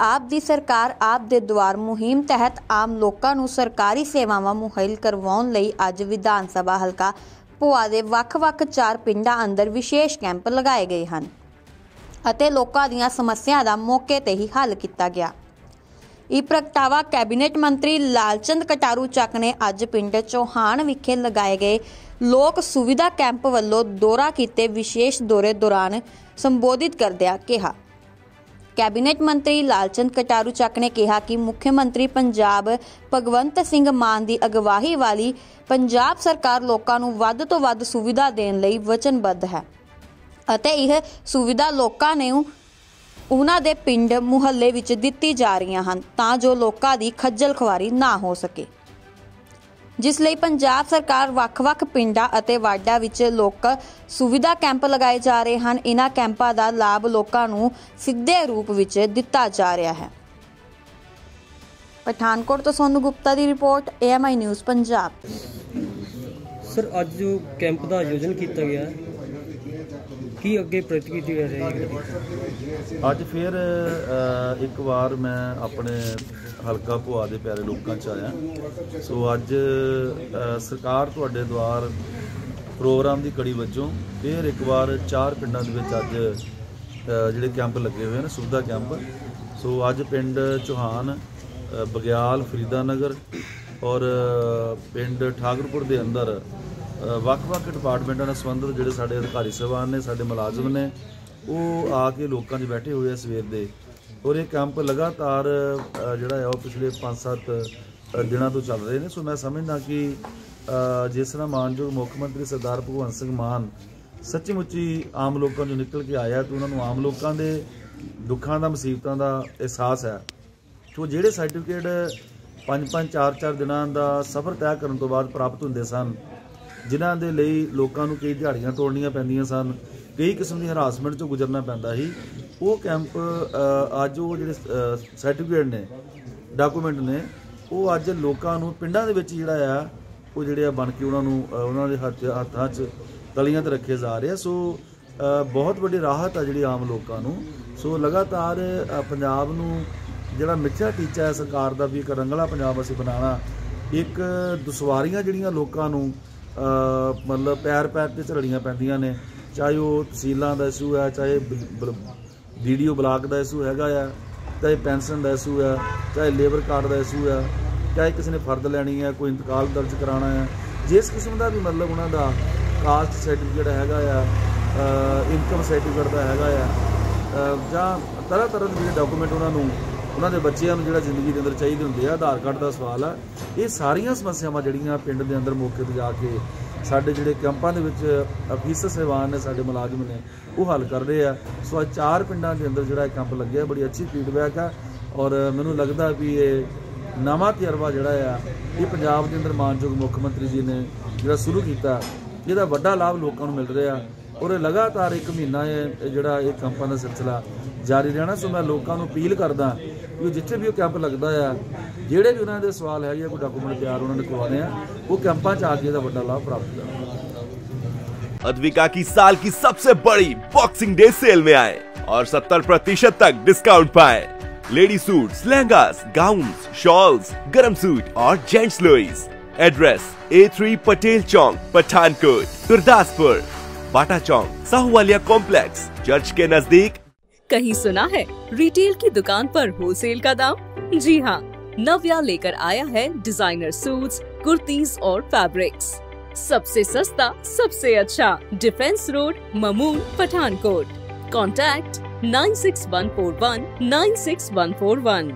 ਆਪ ਦੀ ਸਰਕਾਰ ਆਪ ਦੇ ਦੁਆਰ ਮੁਹਿੰਮ ਤਹਿਤ ਆਮ ਲੋਕਾਂ ਨੂੰ ਸਰਕਾਰੀ ਸੇਵਾਵਾਂ ਮੁਹੱਈਆ ਕਰਵਾਉਣ ਲਈ ਅੱਜ ਵਿਧਾਨ ਸਭਾ ਹਲਕਾ ਭੋਆ ਦੇ ਵੱਖ-ਵੱਖ ਚਾਰ ਪਿੰਡਾਂ ਅੰਦਰ ਵਿਸ਼ੇਸ਼ ਕੈਂਪ ਲਗਾਏ ਗਏ ਹਨ ਅਤੇ ਲੋਕਾਂ ਦੀਆਂ ਸਮੱਸਿਆਵਾਂ ਦਾ ਮੌਕੇ ਤੇ ਹੀ ਹੱਲ ਕੀਤਾ ਗਿਆ। ਇਹ ਪ੍ਰਗਟਾਵਾ ਕੈਬਨਿਟ ਮੰਤਰੀ ਲਾਲਚੰਦ ਕਟਾਰੂ ਚੱਕ ਨੇ ਅੱਜ ਪਿੰਡ ਚੌਹਾਨ ਵਿਖੇ ਲਗਾਏ ਗਏ ਲੋਕ ਸੁਵਿਧਾ ਕੈਂਪ ਵੱਲੋਂ ਦੌਰਾ ਕੀਤੇ ਵਿਸ਼ੇਸ਼ ਦੌਰੇ ਦੌਰਾਨ ਸੰਬੋਧਿਤ ਕਰਦਿਆਂ ਕਿਹਾ। ਕੈਬਨਿਟ ਮੰਤਰੀ ਲਾਲਚੰਦ ਕਟਾਰੂ ਚੱਕ ਨੇ ਕਿਹਾ ਕਿ ਮੁੱਖ ਮੰਤਰੀ ਪੰਜਾਬ ਭਗਵੰਤ ਸਿੰਘ ਮਾਨ ਦੀ ਅਗਵਾਈ ਵਾਲੀ ਪੰਜਾਬ ਸਰਕਾਰ ਲੋਕਾਂ ਨੂੰ ਵੱਧ ਤੋਂ ਵੱਧ ਸੁਵਿਧਾ ਦੇਣ ਲਈ ਵਚਨਬੱਧ ਹੈ ਅਤੇ ਇਹ ਸੁਵਿਧਾ ਲੋਕਾਂ ਨੂੰ ਉਹਨਾਂ ਦੇ ਪਿੰਡ ਮੁਹੱਲੇ ਵਿੱਚ ਦਿੱਤੀ ਜਾ ਰਹੀਆਂ ਹਨ ਤਾਂ ਜੋ ਲੋਕਾਂ ਦੀ ਖੱਜਲ ਖੁਆਰੀ ਨਾ ਹੋ ਸਕੇ। ਜਿਸ ਲਈ ਪੰਜਾਬ ਸਰਕਾਰ ਵੱਖ-ਵੱਖ ਪਿੰਡਾਂ ਅਤੇ ਵਾਰਡਾਂ ਵਿੱਚ ਲੋਕ ਸੁਵਿਧਾ ਕੈਂਪ ਲਗਾਏ ਜਾ ਰਹੇ ਹਨ। ਇਹਨਾਂ ਕੈਂਪਾਂ ਦਾ ਲਾਭ ਲੋਕਾਂ ਨੂੰ ਸਿੱਧੇ ਰੂਪ ਵਿੱਚ ਦਿੱਤਾ ਜਾ ਰਿਹਾ ਹੈ। ਪਠਾਨਕੋਟ ਤੋਂ ਸੋਨੂ ਗੁਪਤਾ ਦੀ report AMI news Punjab. Sir ਅੱਜ ਜੋ ਕੈਂਪ ਦਾ ਆਯੋਜਨ ਕੀਤਾ ਗਿਆ ਹੈ, ਕੀ ਅੱਗੇ ਪ੍ਰਤੀਕਿਰਿਆ ਰਹੇਗੀ ਅੱਜ ਫਿਰ ਇੱਕ ਵਾਰ ਮੈਂ ਆਪਣੇ ਹਲਕਾ ਭੁਆ ਦੇ ਪਿਆਰੇ ਲੋਕਾਂ ਚ ਆਇਆ। ਸੋ ਅੱਜ ਸਰਕਾਰ ਤੁਹਾਡੇ ਦੁਆਰ ਪ੍ਰੋਗਰਾਮ ਦੀ ਕੜੀ ਵਜੋਂ ਫਿਰ ਇੱਕ ਵਾਰ ਚਾਰ ਪਿੰਡਾਂ ਦੇ ਵਿੱਚ ਅੱਜ ਜਿਹੜੇ ਕੈਂਪ ਲੱਗੇ ਹੋਏ ਨੇ, ਸੁਵਿਧਾ ਕੈਂਪ। ਸੋ ਅੱਜ ਪਿੰਡ ਚੌਹਾਨ ਬਗਿਆਲ, ਫਰੀਦਾਨਗਰ ਔਰ ਪਿੰਡ ਠਾਕਰਪੁਰ ਦੇ ਅੰਦਰ ਵੱਖ-ਵੱਖ ਡਿਪਾਰਟਮੈਂਟਾਂ ਨਾਲ ਸੰਬੰਧਿਤ ਜਿਹੜੇ ਸਾਡੇ ਅਧਿਕਾਰੀ ਸਹਿਬਾਨ ਨੇ, ਸਾਡੇ ਮੁਲਾਜ਼ਮ ਨੇ, ਉਹ ਆ ਕੇ ਲੋਕਾਂ 'ਚ ਬੈਠੇ ਹੋਏ ਆ ਸਵੇਰ ਦੇ। ਔਰ ਇਹ ਕੈਂਪ ਲਗਾਤਾਰ ਜਿਹੜਾ ਹੈ ਉਹ ਪਿਛਲੇ 5-7 ਦਿਨਾਂ ਤੋਂ ਚੱਲ ਰਹੇ ਨੇ। ਸੋ ਮੈਂ ਸਮਝਦਾ ਕਿ ਜਿਸ ਤਰ੍ਹਾਂ ਮਾਨਯੋਗ ਮੁੱਖ ਮੰਤਰੀ ਸਰਦਾਰ ਭਗਵੰਤ ਸਿੰਘ ਮਾਨ ਸੱਚੀ ਮੁੱਚੀ ਆਮ ਲੋਕਾਂ ਚੋਂ ਨਿਕਲ ਕੇ ਆਇਆ ਤੇ ਉਹਨਾਂ ਨੂੰ ਆਮ ਲੋਕਾਂ ਦੇ ਦੁੱਖਾਂ ਦਾ, ਮੁਸੀਬਤਾਂ ਦਾ ਅਹਿਸਾਸ ਹੈ। ਸੋ ਜਿਹੜੇ ਸਰਟੀਫਿਕੇਟ 5-5 4-4 ਦਿਨਾਂ ਦਾ ਸਫ਼ਰ ਤੈਅ ਕਰਨ ਤੋਂ ਬਾਅਦ ਪ੍ਰਾਪਤ ਹੁੰਦੇ ਸਨ ਜਿਨ੍ਹਾਂ ਦੇ ਲਈ ਲੋਕਾਂ ਨੂੰ ਕਈ ਦਿਹਾੜੀਆਂ ਤੋੜਨੀਆਂ ਪੈਂਦੀਆਂ ਸਨ, ਕਈ ਕਿਸਮ ਦੀ ਹਰਾਸਮੈਂਟ ਚੋਂ ਗੁਜ਼ਰਨਾ ਪੈਂਦਾ ਸੀ। ਉਹ ਕੈਂਪ ਅੱਜ ਉਹ ਜਿਹੜੇ ਸਰਟੀਫਿਕੇਟ ਨੇ ਡਾਕੂਮੈਂਟ ਨੇ, ਉਹ ਅੱਜ ਲੋਕਾਂ ਨੂੰ, ਪਿੰਡਾਂ ਦੇ ਵਿੱਚ ਜਿਹੜਾ ਆ, ਉਹ ਜਿਹੜੇ ਆ ਬਣ ਕੇ ਉਹਨਾਂ ਨੂੰ ਉਹਨਾਂ ਦੇ ਹੱਥ, ਹੱਥਾਂ 'ਚ ਤਲੀਆਂ ਤੇ ਰੱਖੇ ਜਾ ਰਹੇ ਆ। ਸੋ ਬਹੁਤ ਵੱਡੀ ਰਾਹਤ ਆ ਜਿਹੜੀ ਆਮ ਲੋਕਾਂ ਨੂੰ। ਸੋ ਲਗਾਤਾਰ ਪੰਜਾਬ ਨੂੰ ਜਿਹੜਾ ਮਿੱਥਿਆ ਟੀਚਾ ਹੈ ਸਰਕਾਰ ਦਾ ਵੀ ਇੱਕ ਰੰਗਲਾ ਪੰਜਾਬ ਅਸੀਂ ਬਣਾਉਣਾ, ਇੱਕ ਦੁਸ਼ਵਾਰੀਆਂ ਜਿਹੜੀਆਂ ਲੋਕਾਂ ਨੂੰ ਮਤਲਬ ਪੈਰ ਪੈਰ ਤੇ ਝੜੜੀਆਂ ਪੈਂਦੀਆਂ ਨੇ, ਚਾਹੇ ਉਹ ਤਹਿਸੀਲਾਂ ਦਾ ਇਸ਼ੂ ਹੈ ਚਾਹੇ ਵੀਡੀਓ ਬਲਾਕ ਦਾ ਇਸ਼ੂ ਹੈਗਾ ਆ, ਚਾਹੇ ਪੈਨਸ਼ਨ ਦਾ ਇਸ਼ੂ ਹੈ ਚਾਹੇ ਲੇਬਰ ਕਾਰਡ ਦਾ ਇਸ਼ੂ ਹੈ ਚਾਹੇ ਕਿਸੇ ਨੇ ਫਰਦ ਲੈਣੀ ਹੈ ਕੋਈ ਇੰਤਕਾਲ ਦਰਜ ਕਰਾਉਣਾ ਹੈ ਜਿਸ ਕਿਸਮ ਦਾ ਵੀ ਮਤਲਬ ਉਹਨਾਂ ਦਾ ਕਾਸਟ ਸਰਟੀਫਿਕੇਟ ਹੈਗਾ ਆ ਇਨਕਮ ਸਰਟੀਫਿਕੇਟ ਦਾ ਹੈਗਾ ਆ ਜਾਂ ਤਰ੍ਹਾਂ ਤਰ੍ਹਾਂ ਦੇ ਜਿਹੜੇ ਡਾਕੂਮੈਂਟ ਉਹਨਾਂ ਨੂੰ ਉਹਨਾਂ ਦੇ ਬੱਚਿਆਂ ਨੂੰ ਜਿਹੜਾ ਜ਼ਿੰਦਗੀ ਦੇ ਅੰਦਰ ਚਾਹੀਦੇ ਹੁੰਦੇ ਆ, ਆਧਾਰ ਕਾਰਡ ਦਾ ਸਵਾਲ ਆ। ਇਹ ਸਾਰੀਆਂ ਸਮੱਸਿਆਵਾਂ ਜਿਹੜੀਆਂ ਪਿੰਡ ਦੇ ਅੰਦਰ ਮੌਕੇ ਤੇ ਜਾ ਕੇ ਸਾਡੇ ਜਿਹੜੇ ਕੈਂਪਾਂ ਦੇ ਵਿੱਚ ਅਫੀਸਰ ਸਹਿਬਾਨ ਨੇ, ਸਾਡੇ ਮੁਲਾਜ਼ਮ ਨੇ, ਉਹ ਹੱਲ ਕਰ ਰਹੇ ਆ। ਸੋ ਅੱਜ ਚਾਰ ਪਿੰਡਾਂ ਦੇ ਅੰਦਰ ਜਿਹੜਾ ਇਹ ਕੈਂਪ ਲੱਗਿਆ, ਬੜੀ ਅੱਛੀ ਫੀਡਬੈਕ ਆ ਔਰ ਮੈਨੂੰ ਲੱਗਦਾ ਵੀ ਇਹ ਨਵਾਂ ਤਜਰਬਾ ਜਿਹੜਾ ਆ, ਇਹ ਪੰਜਾਬ ਦੇ ਅੰਦਰ ਮਾਨਯੋਗ ਮੁੱਖ ਮੰਤਰੀ ਜੀ ਨੇ ਜਿਹੜਾ ਸ਼ੁਰੂ ਕੀਤਾ, ਇਹਦਾ ਵੱਡਾ ਲਾਭ ਲੋਕਾਂ ਨੂੰ ਮਿਲ ਰਿਹਾ ਔਰ ਇਹ ਲਗਾਤਾਰ ਇੱਕ ਮਹੀਨਾ ਇਹ ਜਿਹੜਾ ਇਹ ਕੈਂਪਾਂ ਦਾ ਸਿਲਸਿਲਾ ਜਾਰੀ ਰਹਿਣਾ। ਸੋ ਮੈਂ ਲੋਕਾਂ ਨੂੰ ਅਪੀਲ ਕਰਦਾ ਕਿ ਉਹ ਜਿੱਥੇ ਵੀ ਉਹ ਕੈਂਪ ਲੱਗਦਾ ਆ ਜਿਹੜੇ ਵੀ ਉਹਨਾਂ ਦੇ ਸਵਾਲ ਹੈਗੇ ਆ ਕੋਈ ਡਾਕੂਮੈਂਟ ਤਿਆਰ ਉਹਨਾਂ ਨੇ ਕਰਵਾਉਣੇ ਆ ਉਹ ਕੈਂਪਾਂ 'ਚ ਆ ਕੇ ਇਹਦਾ ਵੱਡਾ ਲਾਭ ਪ੍ਰਾਪਤ ਕਰਨ अद्विका की साल की सबसे बड़ी बॉक्सिंग डे सेल में आए और 70 प्रतिशत तक डिस्काउंट पाए lady suits lehengas gowns shawls गर्म सूट और जेंट्स लोईस address A3 Patel Chowk Pathankot Gurdaspur Bata Chowk Sahuwalia complex church के नजदीक कहीं सुना है रिटेल की दुकान पर होलसेल का दाम? जी हाँ नव्या लेकर आया है डिज़ाइनर सूट्स, कुर्तीज और फैब्रिक्स सबसे सस्ता सबसे अच्छा defence road Mamun Pathankot. Contact nine six one four one nine six one four one